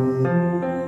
you.